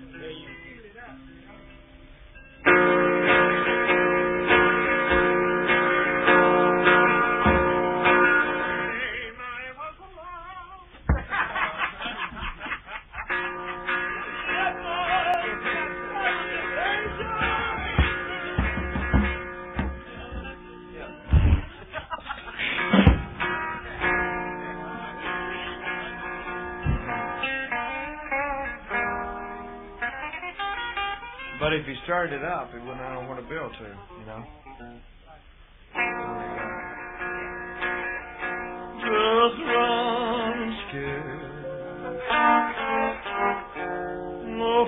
There you go. Started it up, it wouldn't know where to build to, you know. Just run scared,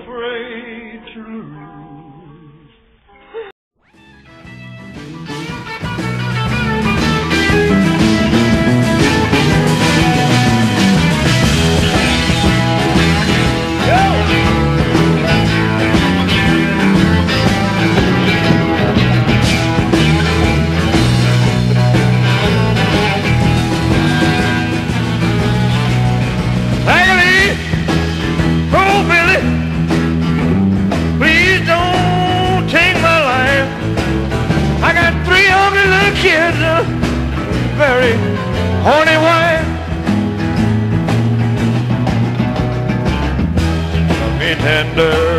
afraid to lose. Tender,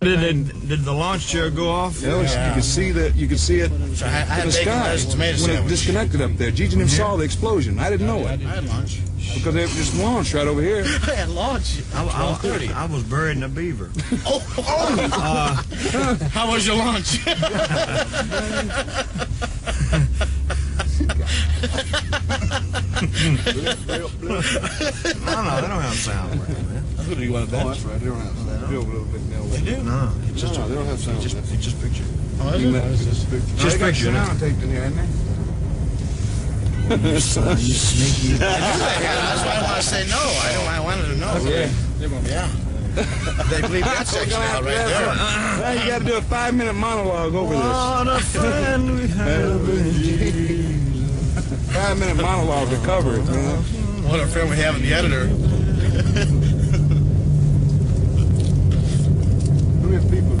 Did, it, did the launch chair go off? You, know, you could see the you could see it So I, I in had the bacon, sky lettuce, tomato when it disconnected up there. Gigi and him saw the explosion. I didn't know it I had lunch. because they just launched right over here. I had lunch. I, I, I was buried in a beaver. Oh, oh. Uh, how was your lunch? No, no, they don't have sound. Man. That's what you want. Oh, that's right. They don't have sound. Feel a little bit now. They do. No, it's just, No, they don't have sound. just, it's just picture. Oh, is You it? let- Is this- Just they got picture, sound taped in here, ain't they? You sneaky. That's why I want to say no. I don't. I wanted to know. Yeah. Yeah. They believe that section out right there. Now you got to do a five minute monologue over this. What a friend we have in Jesus. Five minute monologue to cover it, man. What a friend we have in the editor. with people.